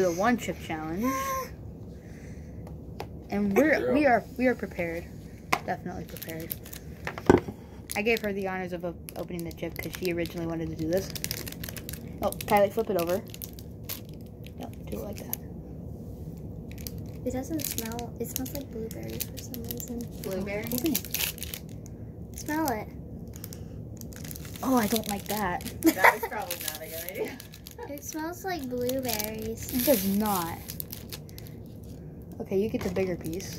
the one chip challenge. And we're we are we are prepared. Definitely prepared. I gave her the honors of opening the chip because she originally wanted to do this. Oh, Kylie, flip it over. Yep, do it like that. It doesn't smell. It smells like blueberries for some reason. Blueberry? Open it. Smell it. Oh, I don't like that. That was probably not a good idea. It smells like blueberries. It does not. Okay, you get the bigger piece.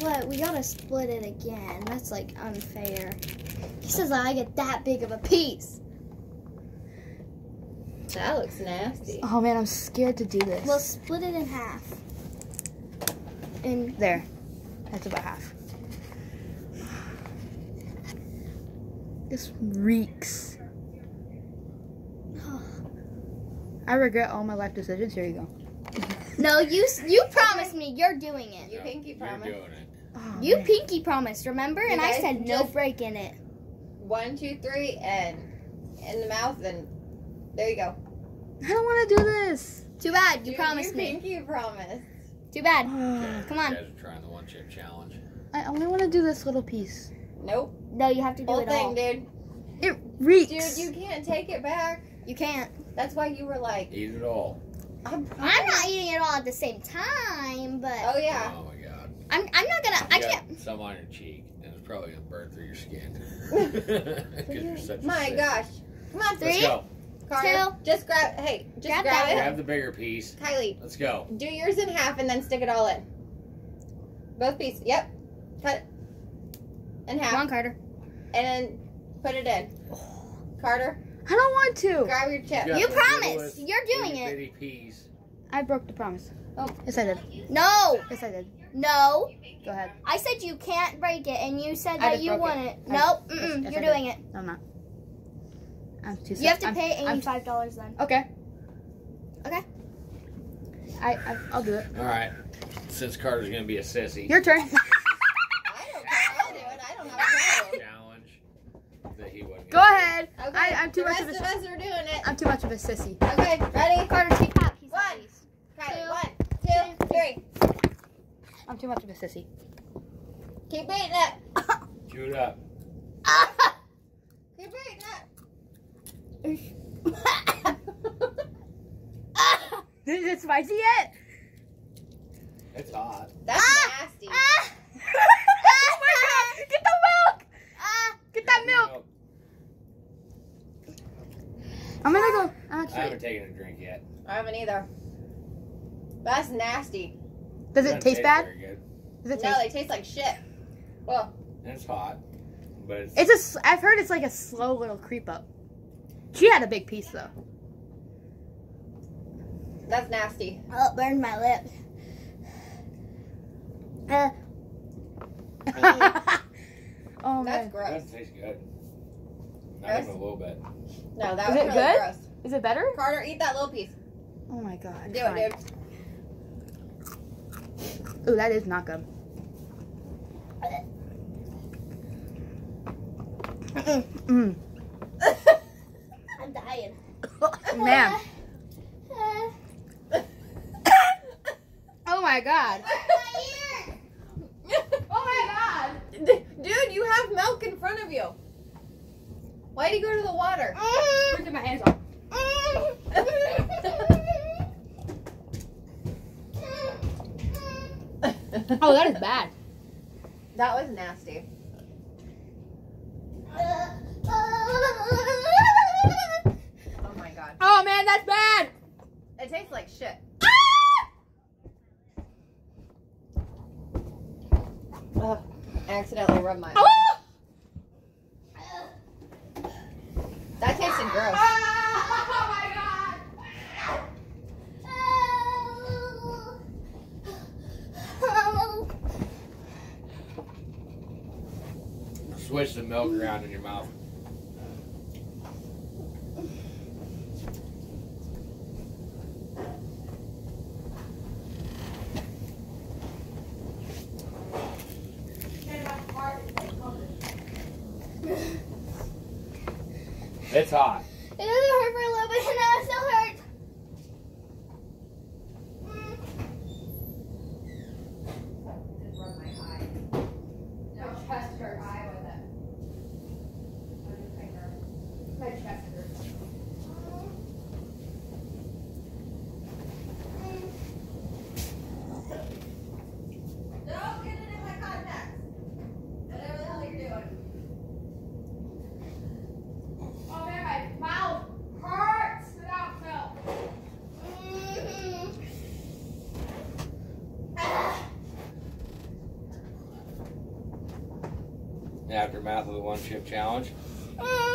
What? We gotta split it again. That's like unfair. He says I get that big of a piece. That looks nasty. Oh man, I'm scared to do this. We'll split it in half. And there. That's about half. This reeks. I regret all my life decisions. Here you go. no, you you promised me you're doing it. You pinky You're promise. doing it. Oh, You man. pinky promised, remember? You And I said no just- break in it. One, two, three, and in the mouth, and there you go. I don't want to do this. Too bad. You Dude, promised you me. pinky promise. Too bad. I Come on. You guys are trying the one chip challenge. I only want to do this little piece. Nope. No, you have to do Whole it thing, all. dude. It reeks. Dude, you can't take it back. You can't. That's why you were like, Eat it all. I'm, I'm not eating it all at the same time, but Oh yeah. Oh my god. I'm I'm not gonna. I You got can't. Some on your cheek, and it's probably gonna burn through your skin. Because you're such a My gosh. Come on, Let's Three, go. Carter. Just grab. Hey, just Grab grab, that it. Grab the bigger piece. Kylie, Let's go. do yours in half and then stick it all in. Both pieces. Yep. Cut it in half Come on, Carter. and then put it in. Carter, I don't want to. grab your chip. got You the promised. You're doing it. bitty piece. I broke the promise. Oh. Yes, I did. No, Yes, I did. no. Go ahead. I said you can't break it, and you said I that you broke want it. it. I- Nope. Mm-mm, yes, you're doing it. No, I'm not. I'm too You have to I'm- pay I'm- eighty-five dollars then. Okay. Okay. I, I I'll do it. All right. Since Carter's gonna be a sissy. Your turn. I don't care. I'll do it. I don't have a problem. challenge that he wasn't. Go ahead. Okay. I, I'm too the much rest of of a us are doing it. I'm too much of a sissy. Okay, ready? Carter, take that. One. Of these. Two. one, two, three. I'm too much of a sissy. Keep beating it. Chew it up. Keep beating it. Is it spicy yet? It's hot. That's Ah! nasty. Ah! oh my god! Get the milk! Ah! Get that milk! I'm gonna go. I haven't taken a drink yet. I haven't either. That's nasty. does it Doesn't taste bad? Very good. Does it No, taste? they taste like shit. Well, it's hot, but it's, It's a. s- I've heard it's like a slow little creep up. She had a big piece though. that's nasty. Oh, burned my lips. Uh, oh That's man, gross. doesn't taste good. Not Gross? even a little bit. No, that Is was it really good? gross. Is it better? Carter, eat that little piece. Oh my god. Do fine. it, dude. Ooh, that is not good. Mm. I'm dying. Man. Oh my god. oh my god. Dude, you have milk in front of you. Why'd you go to the water? Look my hands off. Oh, that is bad. that was nasty. Oh my god. Oh man, that's bad. It tastes like shit. Ah! Ugh. I accidentally rubbed my. Oh! That tasted gross. Ah! Oh my god. Switch the milk around in your mouth. It's hot. It doesn't hurt for a little bit, and now it still hurts. Aftermath of the one chip challenge. Uh,